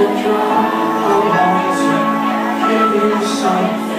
the drum, I'll always give you something.